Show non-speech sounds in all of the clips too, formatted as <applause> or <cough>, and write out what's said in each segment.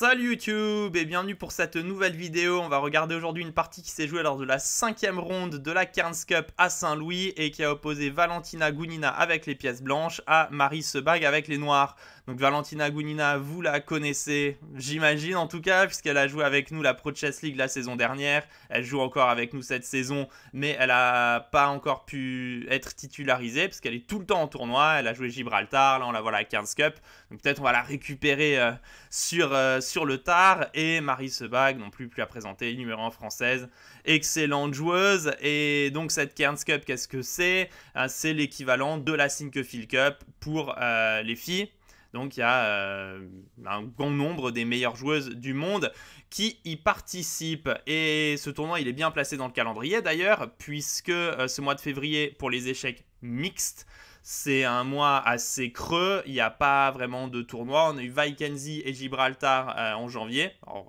Salut YouTube et bienvenue pour cette nouvelle vidéo. On va regarder aujourd'hui une partie qui s'est jouée lors de la cinquième ronde de la Cairns Cup à Saint-Louis et qui a opposé Valentina Gounina avec les pièces blanches à Marie Sebag avec les noirs. Donc Valentina Gounina, vous la connaissez, j'imagine en tout cas, puisqu'elle a joué avec nous la Pro Chess League la saison dernière. Elle joue encore avec nous cette saison, mais elle n'a pas encore pu être titularisée, parce qu'elle est tout le temps en tournoi. Elle a joué Gibraltar, là on la voit à la Cairns Cup. Donc peut-être on va la récupérer euh, sur, euh, sur le tard. Et Marie Sebag, non plus plus à présenter, numéro 1 française, excellente joueuse. Et donc cette Cairns Cup, qu'est-ce que c'est? Euh, C'est l'équivalent de la Sinquefield Cup pour les filles. Donc il y a euh, un grand nombre des meilleures joueuses du monde qui y participent. Et ce tournoi, il est bien placé dans le calendrier d'ailleurs, puisque euh, ce mois de février, pour les échecs mixtes, c'est un mois assez creux. Il n'y a pas vraiment de tournoi. On a eu Vikenzi et Gibraltar euh, en janvier. Alors,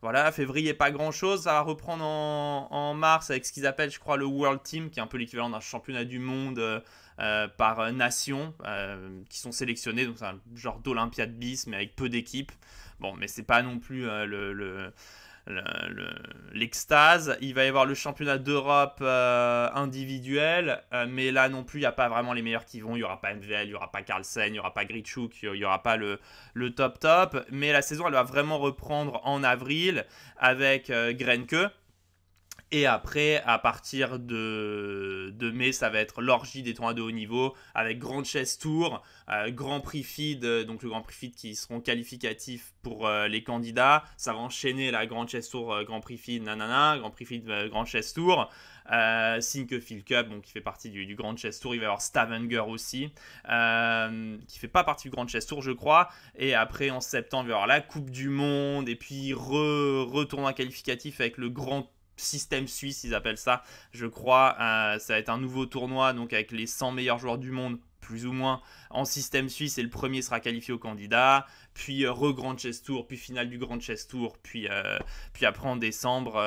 voilà, février, pas grand chose. Ça va reprendre en, mars avec ce qu'ils appellent, je crois, le World Team, qui est un peu l'équivalent d'un championnat du monde euh, par nation euh, qui sont sélectionnés. Donc c'est un genre d'Olympiade bis, mais avec peu d'équipes. Bon, mais c'est pas non plus euh, le, l'extase. il va y avoir le championnat d'Europe individuel, mais là non plus, il n'y a pas vraiment les meilleurs qui vont. Il n'y aura pas MVL, il n'y aura pas Carlsen, il n'y aura pas Gritschuk, il n'y aura pas le, le, top top. Mais la saison, elle va vraiment reprendre en avril avec Grenke. Et après, à partir de, de mai, ça va être l'orgie des tournois de haut niveau avec Grand Chess Tour, euh, Grand Prix Feed, donc le Grand Prix Feed qui seront qualificatifs pour euh, les candidats. Ça va enchaîner la Grand Chess Tour, euh, Grand Prix Feed, nanana, Grand Prix Feed, Grand Chess Tour. Euh, Field Cup, donc qui fait partie du, Grand Chess Tour. Il va y avoir Stavanger aussi, qui fait pas partie du Grand Chess Tour, je crois. Et après, en septembre, il va y avoir la Coupe du Monde, et puis re, retournoi qualificatif avec le Grand système suisse, ils appellent ça, je crois. Euh, ça va être un nouveau tournoi, donc avec les 100 meilleurs joueurs du monde, plus ou moins, en système suisse, et le premier sera qualifié au candidat. Puis euh, re-Grand Chess Tour, puis finale du Grand Chess Tour, puis, euh, puis après en décembre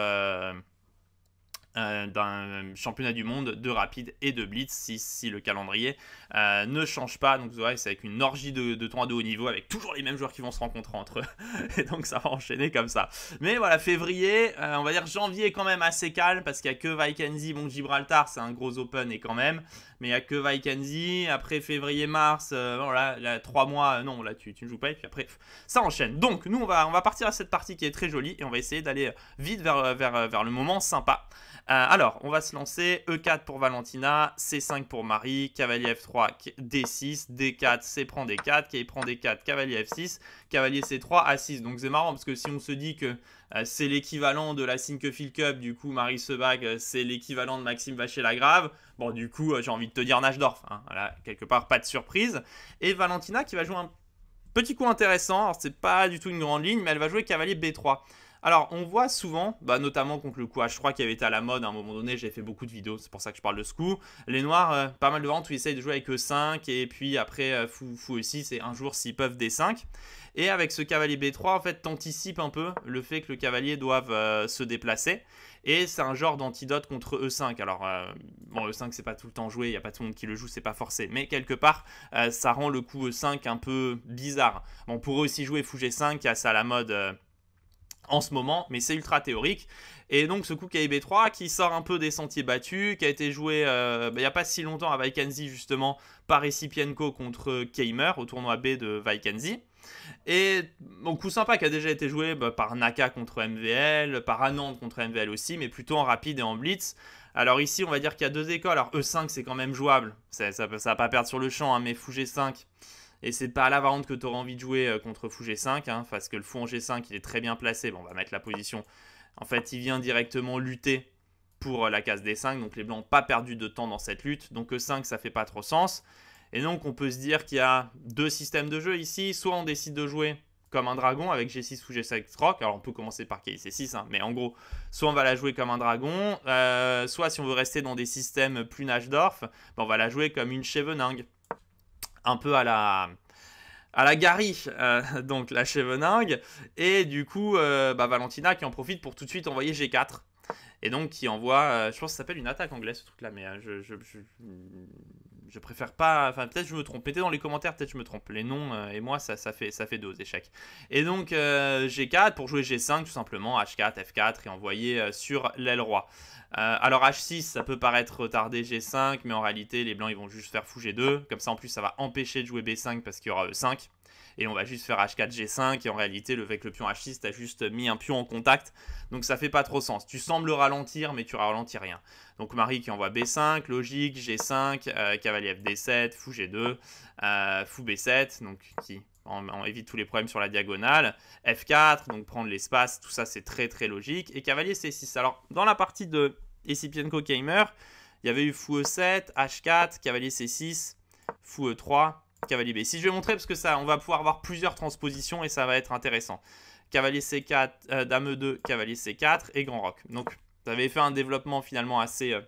d'un championnat du monde de rapide et de blitz si, si le calendrier euh, ne change pas. Donc vous voyez, c'est avec une orgie de, de tournois de haut niveau avec toujours les mêmes joueurs qui vont se rencontrer entre eux. <laughs> et donc ça va enchaîner comme ça. Mais voilà, février, euh, on va dire janvier quand même assez calme parce qu'il n'y a que Vikenzi, bon Gibraltar c'est un gros open et quand même. Mais il n'y a que Vikenzi. Après février, mars, voilà, là, 3 mois, non là tu, tu, ne joues pas et puis après ça enchaîne. Donc nous on va, on va partir à cette partie qui est très jolie et on va essayer d'aller vite vers, vers, vers le moment sympa. Euh, alors, on va se lancer. E4 pour Valentina, C5 pour Marie, cavalier F3, D6, D4, C prend D4, K prend D4, cavalier F6, cavalier C3, A6. Donc c'est marrant parce que si on se dit que euh, c'est l'équivalent de la Sinquefield Cup, du coup Marie Sebag, euh, c'est l'équivalent de Maxime Vacher-Lagrave, bon du coup j'ai envie de te dire Nashdorf, hein. quelque part pas de surprise. Et Valentina qui va jouer un petit coup intéressant, alors c'est pas du tout une grande ligne, mais elle va jouer cavalier B3. Alors, on voit souvent, bah, notamment contre le coup H3 qui avait été à la mode à un moment donné, j'ai fait beaucoup de vidéos, c'est pour ça que je parle de ce coup. Les noirs, euh, pas mal de ventes où ils essayent de jouer avec E5, et puis après, euh, fou, fou aussi, c'est un jour s'ils peuvent D5. Et avec ce cavalier B3, en fait, t'anticipes un peu le fait que le cavalier doive euh, se déplacer. Et c'est un genre d'antidote contre E5. Alors, bon, E5, c'est pas tout le temps joué, il n'y a pas tout le monde qui le joue, c'est pas forcé. Mais quelque part, ça rend le coup E5 un peu bizarre. On pourrait aussi jouer fou G5, qui a ça à la mode en ce moment, mais c'est ultra théorique. Et donc ce coup KIB3 qui sort un peu des sentiers battus, qui a été joué euh, bah, il n'y a pas si longtemps à Vikenzi justement par Recipienko contre Keimer au tournoi B de Vikenzi. Et mon coup sympa qui a déjà été joué bah, par Naka contre MVL, par Anand contre MVL aussi, mais plutôt en rapide et en blitz. Alors ici on va dire qu'il y a deux écoles. Alors E5 c'est quand même jouable, ça, ça, va pas perdre sur le champ, hein, mais Fou G5 et c'est pas à la variante que tu auras envie de jouer euh, contre fou G5, hein, parce que le fou en G5 il est très bien placé. Bon, on va mettre la position. En fait, il vient directement lutter pour euh, la case D5, donc les blancs n'ont pas perdu de temps dans cette lutte. Donc E5 ça fait pas trop sens. Et donc on peut se dire qu'il y a deux systèmes de jeu ici. Soit on décide de jouer comme un dragon avec G6 ou G5 rock. Alors on peut commencer par KIC6, hein, mais en gros, soit on va la jouer comme un dragon, euh, soit si on veut rester dans des systèmes plus Nashdorf, ben, on va la jouer comme une Chevening un peu à la à la Gary, euh, <laughs> donc la Chevening, et du coup euh, bah, Valentina qui en profite pour tout de suite envoyer G4, et donc qui envoie, euh, je pense que ça s'appelle une attaque anglaise ce truc là, mais je préfère pas. Enfin, peut-être je me trompe. Mettez dans les commentaires, peut-être je me trompe. Les noms euh, et moi, ça, ça, fait, ça fait deux échecs. Et donc, euh, G4 pour jouer G5, tout simplement. H4, F4 et envoyer euh, sur l'aile roi. alors, H6, ça peut paraître retardé G5, mais en réalité, les blancs, ils vont juste faire fou G2. Comme ça, en plus, ça va empêcher de jouer B5 parce qu'il y aura E5 et on va juste faire H4, G5, et en réalité, avec le pion H6, tu as juste mis un pion en contact, donc ça fait pas trop sens. Tu sembles ralentir, mais tu ralentis rien. Donc Marie qui envoie B5, logique, G5, euh, cavalier FD7, fou G2, euh, fou B7, donc qui on, évite tous les problèmes sur la diagonale. F4, donc prendre l'espace, tout ça c'est très très logique. Et cavalier C6. Alors dans la partie de Esipienko Gamer, il y avait eu fou E7, H4, cavalier C6, fou E3, cavalier B. Si je vais montrer, parce que ça, on va pouvoir avoir plusieurs transpositions et ça va être intéressant. Cavalier C4, euh, Dame E2, cavalier C4 et Grand Roc. Donc, ça avait fait un développement finalement assez euh,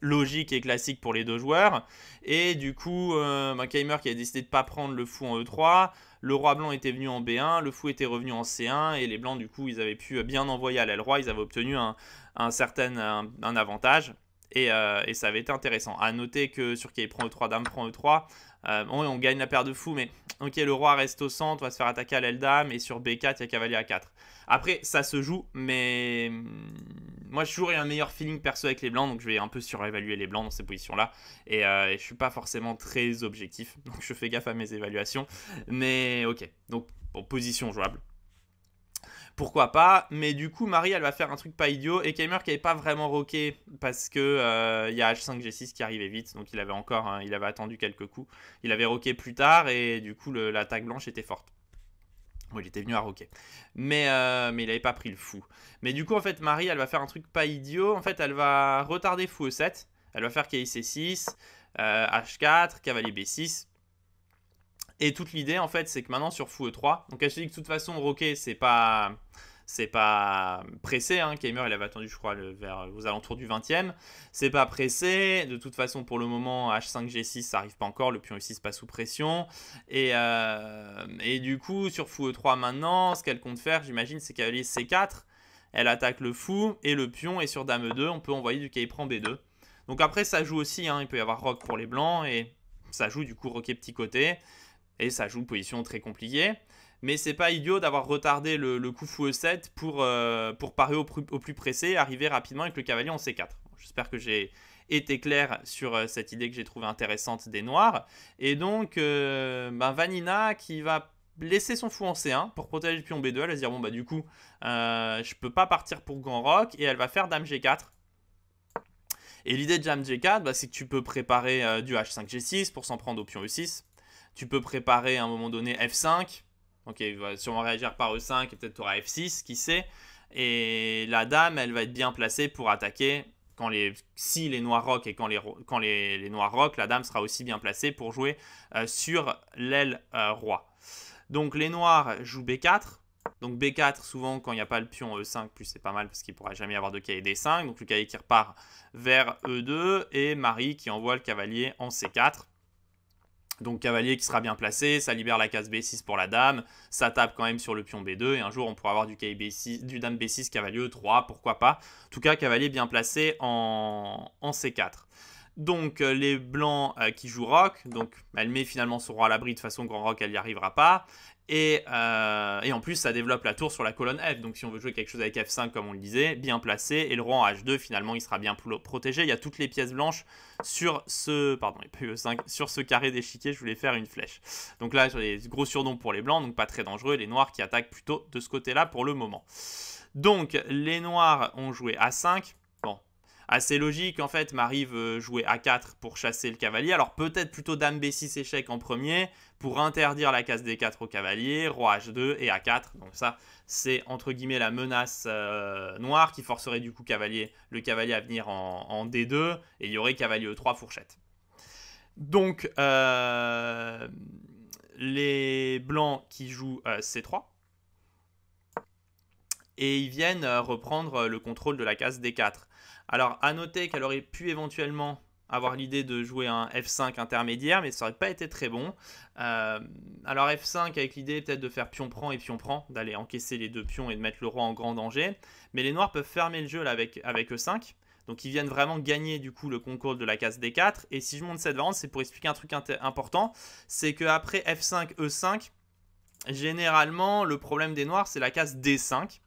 logique et classique pour les deux joueurs. Et du coup, euh, Keimer qui a décidé de ne pas prendre le fou en E3. Le roi blanc était venu en B1, le fou était revenu en C1, et les blancs, du coup, ils avaient pu bien envoyer à l'aile roi, ils avaient obtenu un, certain un avantage. Et, et, ça avait été intéressant. À noter que sur qui prend E3, Dame prend E3, euh, on gagne la paire de fous, mais ok, le roi reste au centre, on va se faire attaquer à l'aile et sur B4, il y a cavalier A4. Après, ça se joue, mais hmm, moi, je toujours un meilleur feeling perso avec les blancs, donc je vais un peu surévaluer les blancs dans ces positions-là, et, euh, je suis pas forcément très objectif, <laughs> donc je fais gaffe à mes évaluations, mais ok, donc position jouable pourquoi pas. Mais du coup, Marie, elle va faire un truc pas idiot. Et Keimer qui n'avait pas vraiment rocké parce que euh, il y a H5, G6 qui arrivait vite. Donc il avait encore, il avait attendu quelques coups. Il avait rocké plus tard et du coup, l'attaque blanche était forte. Bon, il était venu à rocker. Mais, euh, il n'avait pas pris le fou. Mais du coup, en fait, Marie, elle va faire un truc pas idiot. En fait, elle va retarder fou E7. Elle va faire KIC 6, H4, cavalier B6. Et toute l'idée, en fait, c'est que maintenant sur fou E3, donc elle se dit que de toute façon, roquer, c'est pas c'est pas pressé. Hein. Kamer, il avait attendu, je crois, vers aux alentours du 20e. C'est pas pressé. De toute façon, pour le moment, H5, G6, ça arrive pas encore. Le pion E6 passe sous pression. Et, euh, et du coup, sur fou E3 maintenant, ce qu'elle compte faire, j'imagine, c'est cavalier C4. Elle attaque le fou et le pion. Et sur Dame 2, on peut envoyer du prend B2. Donc après, ça joue aussi. Hein. Il peut y avoir rock pour les blancs. Et ça joue du coup roquet petit côté. Et ça joue position très compliquée. Mais c'est pas idiot d'avoir retardé le, coup fou E7 pour, euh, parer au, plus pressé et arriver rapidement avec le cavalier en C4. J'espère que j'ai été clair sur euh, cette idée que j'ai trouvée intéressante des noirs. Et donc, euh, ben, Vanina qui va laisser son fou en C1 pour protéger le pion B2. Elle va se dire, bon bah du coup, je peux pas partir pour Grand Rock. Et elle va faire Dame G4. Et l'idée de Dame G4, bah, c'est que tu peux préparer du H5 G6 pour s'en prendre au pion E6. Tu peux préparer à un moment donné F5. Ok, il va sûrement réagir par E5 et peut-être tu auras F6, qui sait. Et la dame, elle va être bien placée pour attaquer quand les, si les noirs rock et quand les, noirs rock, la dame sera aussi bien placée pour jouer euh, sur l'aile euh, roi. Donc les noirs jouent B4. Donc B4, souvent quand il n'y a pas le pion E5, plus c'est pas mal parce qu'il ne pourra jamais avoir de cahier D5. Donc le cavalier qui repart vers E2 et Marie qui envoie le cavalier en C4. Donc cavalier qui sera bien placé, ça libère la case B6 pour la dame, ça tape quand même sur le pion B2 et un jour on pourra avoir du, B6, du dame B6, cavalier E3, pourquoi pas. En tout cas, cavalier bien placé en, en C4. Donc euh, les blancs euh, qui jouent rock, donc elle met finalement son roi à l'abri de façon grand rock elle n'y arrivera pas. Euh, et, en plus, ça développe la tour sur la colonne F. Donc, si on veut jouer quelque chose avec F5, comme on le disait, bien placé. Et le roi en H2, finalement, il sera bien protégé. Il y a toutes les pièces blanches sur ce, pardon, il 5 sur ce carré d'échiquier. Je voulais faire une flèche. Donc là, sur les gros surnoms pour les blancs, donc pas très dangereux. les noirs qui attaquent plutôt de ce côté-là pour le moment. Donc, les noirs ont joué A5 assez logique. En fait, Marie veut jouer A4 pour chasser le cavalier. Alors peut-être plutôt Dame B6 échec en premier pour interdire la case D4 au cavalier, Roi H2 et A4. Donc ça, c'est entre guillemets la menace euh, noire qui forcerait du coup cavalier, le cavalier à venir en, D2 et il y aurait cavalier E3 fourchette. Donc euh, les blancs qui jouent euh, C3 et ils viennent reprendre le contrôle de la case D4. Alors, à noter qu'elle aurait pu éventuellement avoir l'idée de jouer un F5 intermédiaire, mais ça n'aurait pas été très bon. Euh, alors F5 avec l'idée peut-être de faire pion prend et pion prend, d'aller encaisser les deux pions et de mettre le roi en grand danger. Mais les noirs peuvent fermer le jeu avec, avec E5. Donc ils viennent vraiment gagner du coup le contrôle de la case D4. Et si je monte cette variante, c'est pour expliquer un truc important. C'est qu'après F5, E5, généralement le problème des noirs c'est la case D5.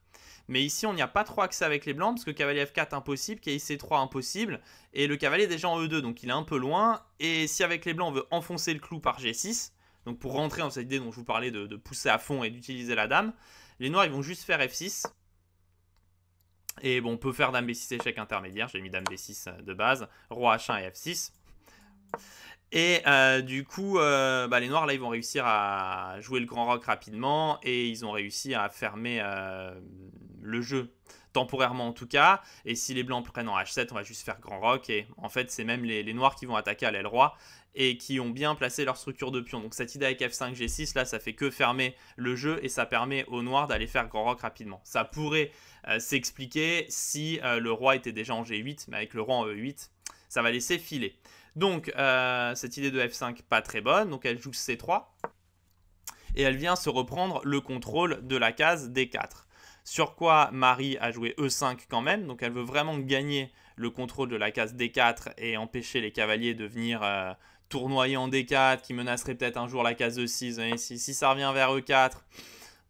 Mais ici, on n'y a pas trop accès avec les blancs, parce que cavalier F4 impossible, cavalier C3 impossible, et le cavalier est déjà en E2, donc il est un peu loin. Et si avec les blancs, on veut enfoncer le clou par G6, donc pour rentrer dans cette idée dont je vous parlais de, pousser à fond et d'utiliser la dame, les noirs, ils vont juste faire F6. Et bon, on peut faire dame B6 échec intermédiaire, j'ai mis dame B6 euh, de base, roi H1 et F6. Et euh, du coup, euh, bah, les noirs, là, ils vont réussir à jouer le grand rock rapidement et ils ont réussi à fermer le jeu temporairement en tout cas. Et si les blancs prennent en H7, on va juste faire grand rock. Et en fait, c'est même les, noirs qui vont attaquer à l'aile roi et qui ont bien placé leur structure de pion. Donc cette idée avec F5, G6, là, ça fait que fermer le jeu et ça permet aux noirs d'aller faire grand rock rapidement. Ça pourrait euh, s'expliquer si euh, le roi était déjà en G8, mais avec le roi en E8, ça va laisser filer. Donc euh, cette idée de F5, pas très bonne. Donc elle joue C3 et elle vient se reprendre le contrôle de la case D4. Sur quoi Marie a joué E5 quand même, donc elle veut vraiment gagner le contrôle de la case D4 et empêcher les cavaliers de venir euh, tournoyer en D4, qui menacerait peut-être un jour la case E6. Si, ça revient vers E4,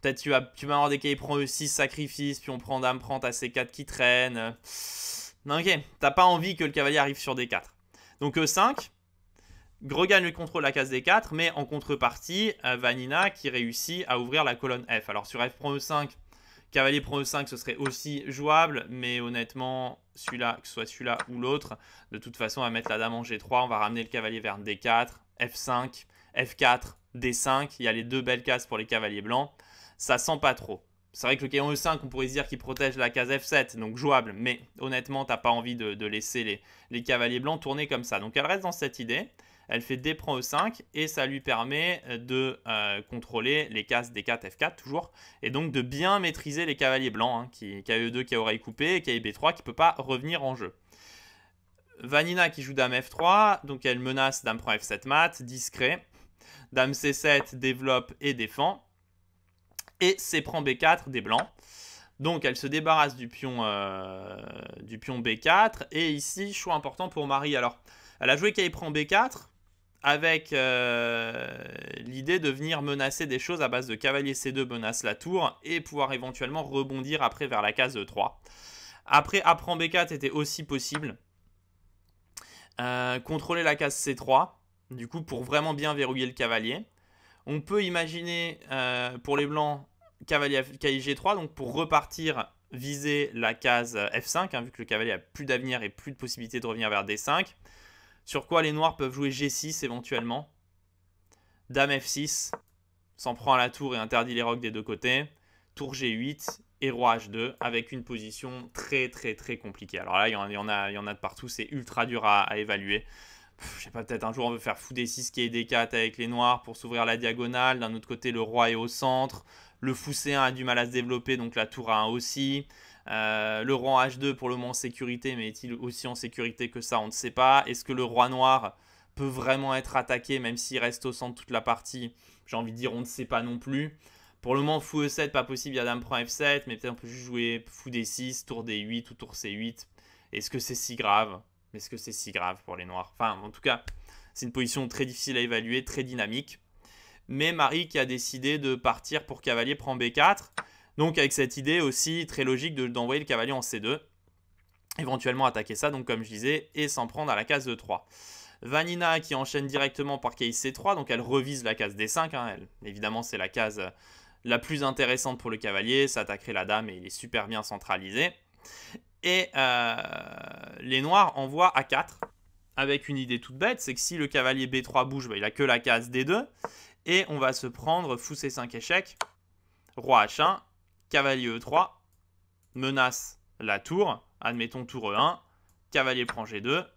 peut-être tu vas, tu vas avoir des cas, il prend E6, sacrifice, puis on prend Dame, prend ta C4 qui traîne. Ok, t'as pas envie que le cavalier arrive sur D4. Donc E5, regagne le contrôle de la case D4, mais en contrepartie, euh, Vanina qui réussit à ouvrir la colonne F. Alors sur F prend E5, Cavalier prend E5, ce serait aussi jouable, mais honnêtement, celui-là, que ce soit celui-là ou l'autre, de toute façon, on va mettre la dame en G3, on va ramener le cavalier vers D4, F5, F4, D5, il y a les deux belles cases pour les cavaliers blancs, ça sent pas trop. C'est vrai que le cavalier E5, on pourrait se dire qu'il protège la case F7, donc jouable, mais honnêtement, t'as pas envie de, laisser les cavaliers blancs tourner comme ça. Donc elle reste dans cette idée elle fait D prend E5 et ça lui permet de euh, contrôler les cases D4, F4 toujours, et donc de bien maîtriser les cavaliers blancs, hein, qui, E2 qui a oreille coupée et qui a B3 qui ne peut pas revenir en jeu. Vanina qui joue Dame F3, donc elle menace Dame prend F7 mat, discret. Dame C7 développe et défend. Et C prend B4 des blancs. Donc elle se débarrasse du pion, euh, du pion B4. Et ici, choix important pour Marie. Alors, elle a joué qu'elle prend B4 avec euh, l'idée de venir menacer des choses à base de cavalier C2 menace la tour et pouvoir éventuellement rebondir après vers la case E3. Après, apprend B4 était aussi possible. Euh, contrôler la case C3, du coup, pour vraiment bien verrouiller le cavalier. On peut imaginer euh, pour les blancs cavalier G3, donc pour repartir viser la case F5, hein, vu que le cavalier a plus d'avenir et plus de possibilité de revenir vers D5. Sur quoi les noirs peuvent jouer G6 éventuellement. Dame F6 s'en prend à la tour et interdit les rocs des deux côtés. Tour G8 et roi H2 avec une position très très très compliquée. Alors là, il y en a, il y en a, de partout, c'est ultra dur à, évaluer. je sais pas, peut-être un jour on veut faire fou D6 qui est D4 avec les noirs pour s'ouvrir la diagonale. D'un autre côté, le roi est au centre. Le fou C1 a du mal à se développer, donc la tour A1 aussi. Euh, le roi H2 pour le moment en sécurité, mais est-il aussi en sécurité que ça On ne sait pas. Est-ce que le roi noir peut vraiment être attaqué même s'il reste au centre toute la partie? J'ai envie de dire on ne sait pas non plus. Pour le moment, fou E7, pas possible, il y a dame prend F7, mais peut-être on peut juste jouer fou D6, tour D8 ou tour C8. Est-ce que c'est si grave? Est-ce que c'est si grave pour les noirs? Enfin, en tout cas, c'est une position très difficile à évaluer, très dynamique. Mais Marie qui a décidé de partir pour cavalier prend B4. Donc avec cette idée aussi très logique d'envoyer le cavalier en C2, éventuellement attaquer ça, donc comme je disais, et s'en prendre à la case de 3. Vanina qui enchaîne directement par case C3, donc elle revise la case D5, hein, évidemment c'est la case la plus intéressante pour le cavalier, ça attaquerait la dame et il est super bien centralisé. Et euh, les noirs envoient A4, avec une idée toute bête, c'est que si le cavalier B3 bouge, bah, il a que la case D2, et on va se prendre fou C5 échec, roi H1, cavalier E3, menace la tour, admettons tour E1, cavalier prend G2,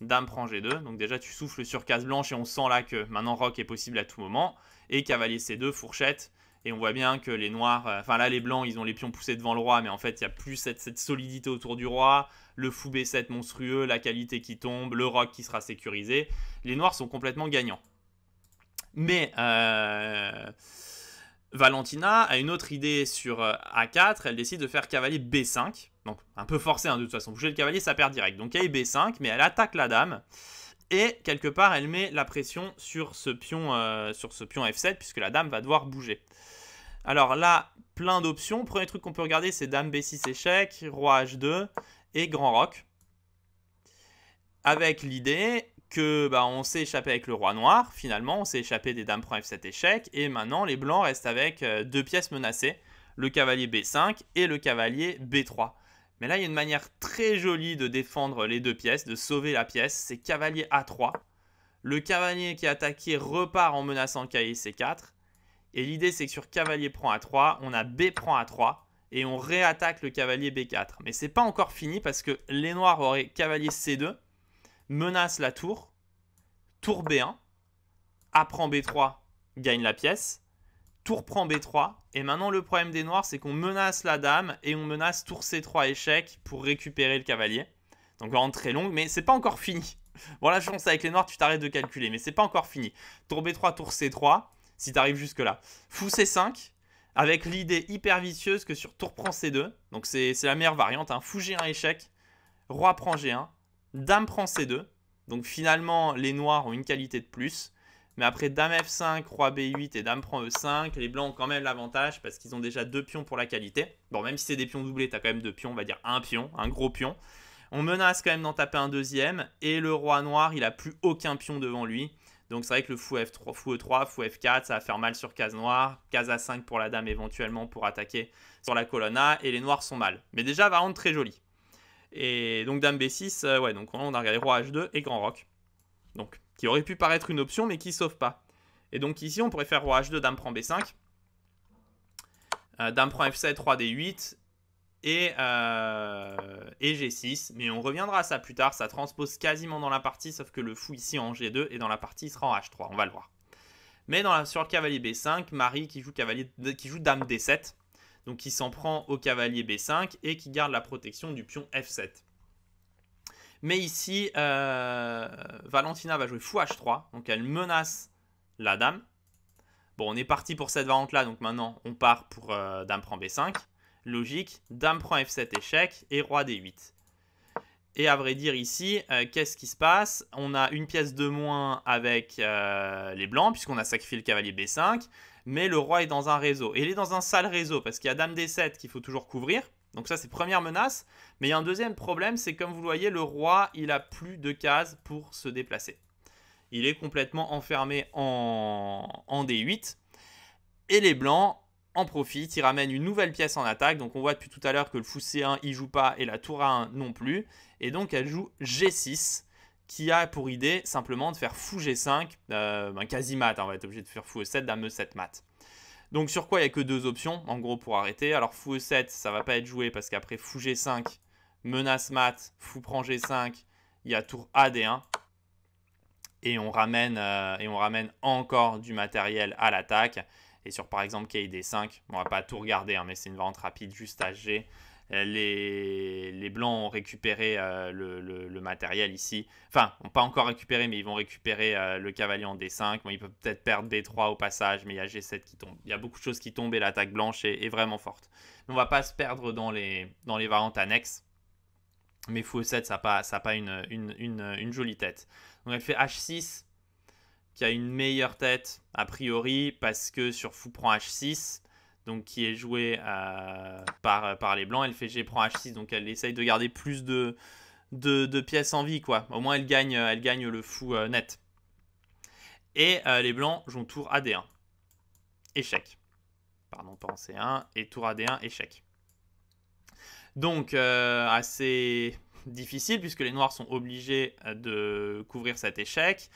dame prend G2, donc déjà tu souffles sur case blanche et on sent là que maintenant rock est possible à tout moment, et cavalier C2, fourchette, et on voit bien que les noirs, euh, enfin là les blancs ils ont les pions poussés devant le roi, mais en fait il n'y a plus cette, solidité autour du roi, le fou B7 monstrueux, la qualité qui tombe, le rock qui sera sécurisé, les noirs sont complètement gagnants. Mais... Euh, Valentina a une autre idée sur euh, A4, elle décide de faire cavalier B5. Donc un peu forcé hein, de toute façon. Bouger le cavalier, ça perd direct. Donc est B5, mais elle attaque la dame. Et quelque part, elle met la pression sur ce pion, euh, sur ce pion F7, puisque la dame va devoir bouger. Alors là, plein d'options. Premier truc qu'on peut regarder, c'est dame B6 échec, roi H2 et grand roc. Avec l'idée que bah, on s'est échappé avec le roi noir, finalement, on s'est échappé des dames prend F7 échec, et maintenant les blancs restent avec euh, deux pièces menacées, le cavalier B5 et le cavalier B3. Mais là, il y a une manière très jolie de défendre les deux pièces, de sauver la pièce. C'est cavalier A3. Le cavalier qui est attaqué repart en menaçant cavalier C4. Et l'idée, c'est que sur cavalier prend A3, on a B prend A3. Et on réattaque le cavalier B4. Mais c'est pas encore fini parce que les noirs auraient cavalier C2, menace la tour, tour B1, A prend B3, gagne la pièce tour prend B3. Et maintenant, le problème des noirs, c'est qu'on menace la dame et on menace tour C3 échec pour récupérer le cavalier. Donc, vraiment très longue, mais c'est pas encore fini. <laughs> Bon, la chance avec les noirs, tu t'arrêtes de calculer, mais c'est pas encore fini. Tour B3, tour C3, si tu arrives jusque-là. Fou C5, avec l'idée hyper vicieuse que sur tour prend C2, donc c'est la meilleure variante. Hein. Fou G1 échec, roi prend G1, dame prend C2. Donc finalement, les noirs ont une qualité de plus. Mais après Dame F5, Roi B8 et Dame prend E5, les blancs ont quand même l'avantage parce qu'ils ont déjà deux pions pour la qualité. Bon, même si c'est des pions doublés, tu as quand même deux pions, on va dire un pion, un gros pion. On menace quand même d'en taper un deuxième. Et le roi noir, il a plus aucun pion devant lui. Donc c'est vrai que le fou F3, fou E3, fou F4, ça va faire mal sur case noire. Case A5 pour la dame éventuellement pour attaquer sur la colonne A. Et les noirs sont mal. Mais déjà, va rendre très joli. Et donc dame B6, euh, ouais, donc on a regardé roi H2 et grand roc. Donc qui aurait pu paraître une option, mais qui sauve pas. Et donc ici, on pourrait faire roi H2, dame prend B5. Euh, dame prend F7, roi D8. Et, euh, et, G6. Mais on reviendra à ça plus tard. Ça transpose quasiment dans la partie, sauf que le fou ici en G2 et dans la partie il sera en H3. On va le voir. Mais dans la, sur le cavalier B5, Marie qui joue, cavalier, qui joue dame D7. Donc qui s'en prend au cavalier B5 et qui garde la protection du pion F7. Mais ici, euh, Valentina va jouer fou H3. Donc elle menace la dame. Bon, on est parti pour cette variante-là. Donc maintenant, on part pour euh, dame prend B5. Logique. Dame prend F7 échec et roi D8. Et à vrai dire ici, euh, qu'est-ce qui se passe? On a une pièce de moins avec les blancs, puisqu'on a sacrifié le cavalier B5. Mais le roi est dans un réseau. Et il est dans un sale réseau, parce qu'il y a dame D7 qu'il faut toujours couvrir. Donc ça, c'est première menace. Mais il y a un deuxième problème, c'est comme vous le voyez, le roi, il a plus de cases pour se déplacer. Il est complètement enfermé en, D8. Et les blancs en profitent, ils ramènent une nouvelle pièce en attaque. Donc on voit depuis tout à l'heure que le fou C1, il joue pas et la tour A1 non plus. Et donc elle joue G6 qui a pour idée simplement de faire fou G5, euh, ben, quasi mat, hein, on va être obligé de faire fou E7, dame E7 mat. Donc sur quoi il n'y a que deux options, en gros, pour arrêter. Alors fou E7, ça va pas être joué parce qu'après fou G5, menace mat, fou prend G5, il y a tour A D1. Et on ramène, euh, et on ramène encore du matériel à l'attaque. Et sur par exemple KD5, on va pas tout regarder, hein, mais c'est une vente rapide juste G. Euh, les, blancs ont récupéré euh, le, matériel ici. Enfin, n'ont pas encore récupéré, mais ils vont récupérer euh, le cavalier en D5. Bon, ils peuvent peut-être perdre D3 au passage, mais il y a G7 qui tombe. Il y a beaucoup de choses qui tombent et l'attaque blanche est, vraiment forte. On va pas se perdre dans les, dans les variantes annexes. Mais fou 7 ça n'a pas, ça pas une, une, jolie tête. Donc elle fait H6, qui a une meilleure tête, a priori, parce que sur fou prend H6, donc qui est joué euh, par, par les blancs. Elle fait G prend H6, donc elle essaye de garder plus de, pièces en vie, quoi. Au moins, elle gagne, gagne le fou euh, net. Et euh, les blancs jouent tour AD1. Échec. Pardon, pas en C1. Et tour AD1, échec. Donc, assez difficile, puisque les noirs sont obligés de couvrir cet échec.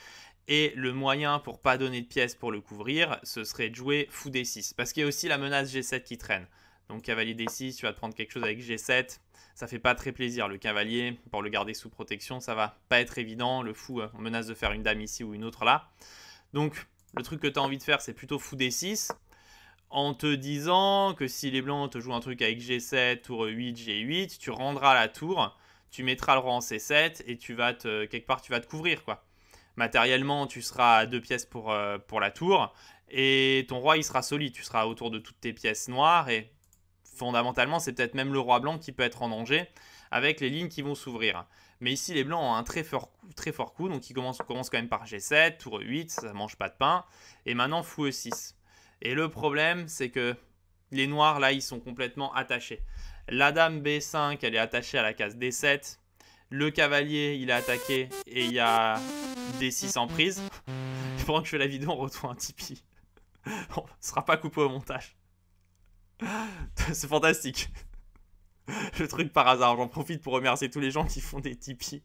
Et le moyen pour pas donner de pièces pour le couvrir, ce serait de jouer fou D6. Parce qu'il y a aussi la menace G7 qui traîne. Donc cavalier D6, tu vas te prendre quelque chose avec G7. Ça fait pas très plaisir. Le cavalier, pour le garder sous protection, ça va pas être évident. Le fou, on menace de faire une dame ici ou une autre là. Donc le truc que tu as envie de faire, c'est plutôt fou D6. En te disant que si les blancs te jouent un truc avec G7, tour 8, G8, tu rendras la tour, tu mettras le roi en C7 et tu vas te, quelque part tu vas te couvrir quoi matériellement, tu seras à deux pièces pour, euh, pour la tour. Et ton roi, il sera solide. Tu seras autour de toutes tes pièces noires. Et fondamentalement, c'est peut-être même le roi blanc qui peut être en danger avec les lignes qui vont s'ouvrir. Mais ici, les blancs ont un très fort, très fort coup, donc ils commencent, commence quand même par G7, tour 8, ça mange pas de pain, et maintenant fou E6. Et le problème, c'est que les noirs, là, ils sont complètement attachés. La dame B5, elle est attachée à la case D7. Le cavalier, il est attaqué et il y a D6 en prise. <laughs> Pendant que je fais la vidéo, on retrouve un Tipeee. <laughs> Bon, ce sera pas coupé au montage. <laughs> C'est fantastique. Le truc par hasard. J'en profite pour remercier tous les gens qui font des Tipeee.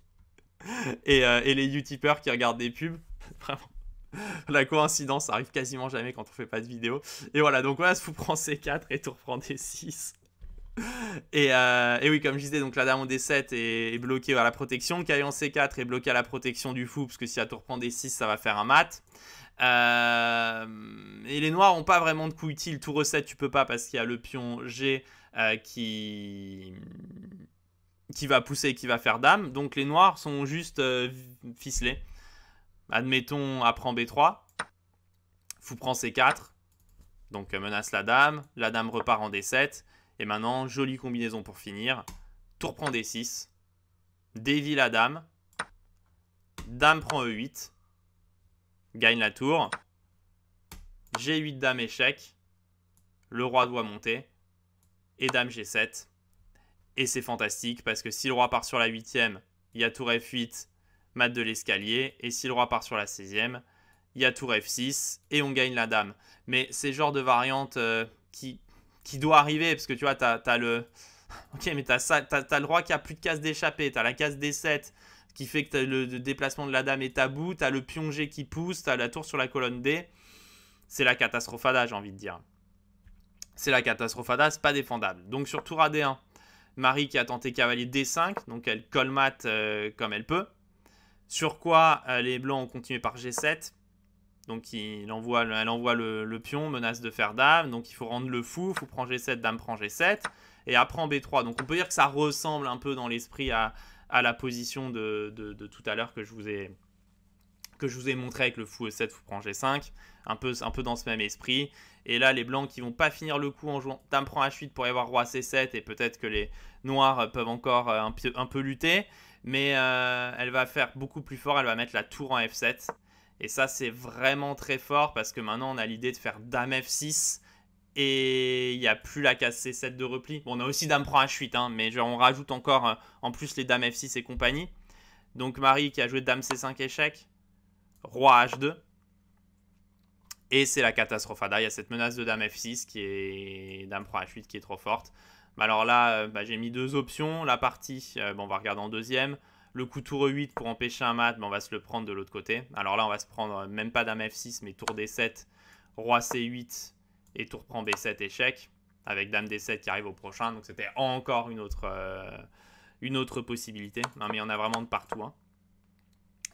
Et, euh, et les Utipeurs qui regardent des pubs. Vraiment. La coïncidence arrive quasiment jamais quand on fait pas de vidéo. Et voilà, donc voilà, vous prend C4 et tout reprend D6. Et, euh, et, oui, comme je disais, la dame en D7 est, bloquée à la protection. Le en C4 est bloqué à la protection du fou, parce que si la tour prend D6, ça va faire un mat. Euh, et les noirs n'ont pas vraiment de coup utile. Tour E7, tu peux pas parce qu'il y a le pion G euh, qui qui va pousser et qui va faire dame. Donc les noirs sont juste ficelés. Admettons, apprend B3. Fou prend C4. Donc menace la dame. La dame repart en D7. Et maintenant, jolie combinaison pour finir. Tour prend D6. Dévie la dame. Dame prend E8. Gagne la tour. G8 dame échec. Le roi doit monter. Et dame G7. Et c'est fantastique parce que si le roi part sur la 8 il y a tour F8, mat de l'escalier. Et si le roi part sur la 16 il y a tour F6 et on gagne la dame. Mais c'est genre de variante euh, qui qui doit arriver, parce que tu vois, tu as, le... <laughs> Ok, mais tu as, as, le roi qui a plus de case d'échappée, tu as la case D7 qui fait que le, déplacement de la dame est tabou, tu as le pion G qui pousse, tu as la tour sur la colonne D. C'est la catastrophada, j'ai envie de dire. C'est la catastrophada, c'est pas défendable. Donc sur tour AD1, Marie qui a tenté cavalier D5, donc elle colmate euh, comme elle peut. Sur quoi euh, les blancs ont continué par G7. Donc il envoie, elle envoie le, pion, menace de faire dame. Donc il faut rendre le fou, fou prend G7, dame prend G7. Et après en B3. Donc on peut dire que ça ressemble un peu dans l'esprit à, la position de, tout à l'heure que je vous ai que montré avec le fou E7, fou prend G5, un peu, un peu dans ce même esprit. Et là, les blancs qui vont pas finir le coup en jouant dame prend H8 pour y avoir roi C7, et peut-être que les noirs peuvent encore euh, un, peu, lutter, mais euh, elle va faire beaucoup plus fort, elle va mettre la tour en F7, et ça, c'est vraiment très fort parce que maintenant, on a l'idée de faire Dame F6 et il n'y a plus la case C7 de repli. Bon, on a aussi Dame prend H8, hein, mais genre, on rajoute encore euh, en plus les Dames F6 et compagnie. Donc Marie qui a joué Dame C5 échec, Roi H2. Et c'est la catastrophe. Il y a cette menace de Dame F6 qui est Dame prend H8 qui est trop forte. alors là, euh, bah, j'ai mis deux options. La partie, euh, bon, on va regarder en deuxième. Le coup tour E8 pour empêcher un mat, on va se le prendre de l'autre côté. Alors là, on va se prendre même pas dame F6, mais tour D7, roi C8 et tour prend B7 échec, avec dame D7 qui arrive au prochain. Donc c'était encore une autre, euh, possibilité. Mais il y en a vraiment de partout. Hein.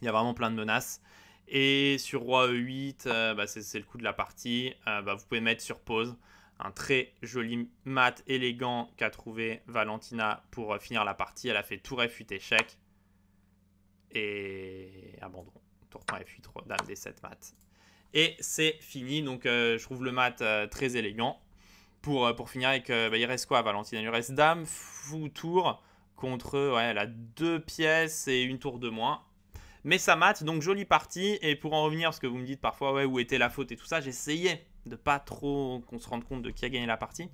Il y a vraiment plein de menaces. Et sur roi E8, euh, bah, c'est le coup de la partie. Euh, bah, vous pouvez mettre sur pause un très joli mat élégant qu'a trouvé Valentina pour finir la partie. Elle a fait tour F8 échec et abandon. Tour F8, dame D7 mat. Et c'est fini. Donc euh, je trouve le mat euh, très élégant. Pour, euh, finir avec, bah, il reste quoi Valentina Il reste dame, fou, tour contre, ouais, elle a deux pièces et une tour de moins. Mais ça mat, donc jolie partie. Et pour en revenir, parce que vous me dites parfois, ouais, où était la faute et tout ça, j'essayais de pas trop qu'on se rende compte de qui a gagné la partie.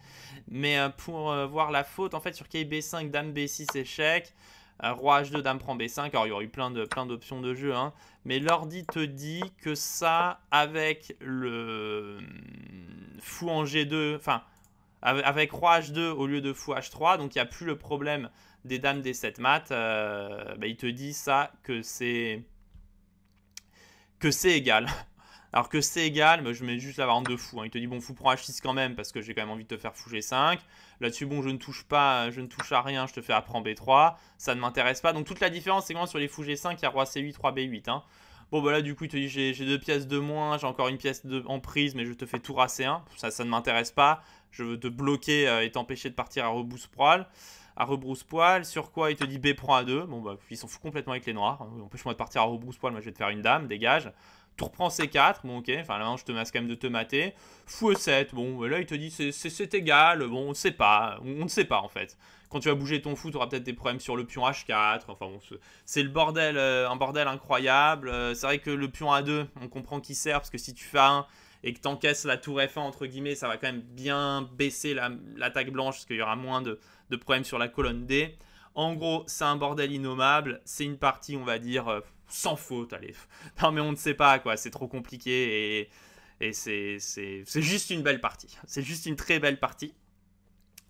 Mais pour voir la faute, en fait, sur KB5, dame B6, échec. Roi H2, dame prend B5. Alors, il y aurait eu plein d'options de, de, jeu. Hein. Mais l'ordi te dit que ça, avec le hum, fou en G2, enfin, avec roi H2 au lieu de fou H3, donc il n'y a plus le problème des dames des 7 mat, euh, bah, il te dit ça que c'est que c'est égal. Alors que c'est égal, je mets juste la variante de fou. Hein. Il te dit, bon, fou prend H6 quand même, parce que j'ai quand même envie de te faire fou G5. Là-dessus, bon, je ne touche pas, je ne touche à rien, je te fais apprendre B3. Ça ne m'intéresse pas. Donc toute la différence, c'est moi, sur les fou G5, il y a roi C8, roi B8. Hein. Bon, bah là, du coup, il te dit, j'ai deux pièces de moins, j'ai encore une pièce de, en prise, mais je te fais tour C1. Ça, ça ne m'intéresse pas. Je veux te bloquer euh, et t'empêcher de partir à rebrousse-poil. À rebrousse-poil. Sur quoi il te dit B prend A2. Bon, bah, ils s'en foutent complètement avec les noirs. Empêche-moi de partir à rebrousse-poil, moi, je vais te faire une dame, dégage tu reprends C4, bon ok, enfin là je te masse quand même de te mater. Fou 7, bon là il te dit c'est égal, bon on ne sait pas, on ne sait pas en fait. Quand tu vas bouger ton fou, tu auras peut-être des problèmes sur le pion H4, enfin bon, c'est le bordel, euh, un bordel incroyable. Euh, c'est vrai que le pion A2, on comprend qu'il sert, parce que si tu fais un et que tu encaisses la tour F1 entre guillemets, ça va quand même bien baisser l'attaque blanche, parce qu'il y aura moins de, de problèmes sur la colonne D. En gros, c'est un bordel innommable. C'est une partie, on va dire, euh, sans faute. Allez. <laughs> Non, mais on ne sait pas, quoi. C'est trop compliqué et, et c'est juste une belle partie. C'est juste une très belle partie.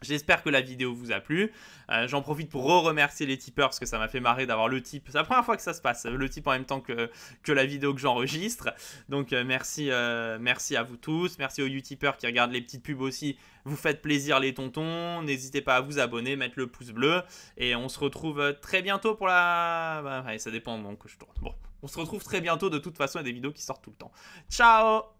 J'espère que la vidéo vous a plu. Euh, j'en profite pour re-remercier les tipeurs parce que ça m'a fait marrer d'avoir le type. C'est la première fois que ça se passe, le type en même temps que, que la vidéo que j'enregistre. Donc euh, merci, euh, merci à vous tous. Merci aux Utipeurs qui regardent les petites pubs aussi. Vous faites plaisir les tontons. N'hésitez pas à vous abonner, mettre le pouce bleu. Et on se retrouve très bientôt pour la... Bah, ça dépend moment que je tourne. Bon, on se retrouve très bientôt de toute façon. A des vidéos qui sortent tout le temps. Ciao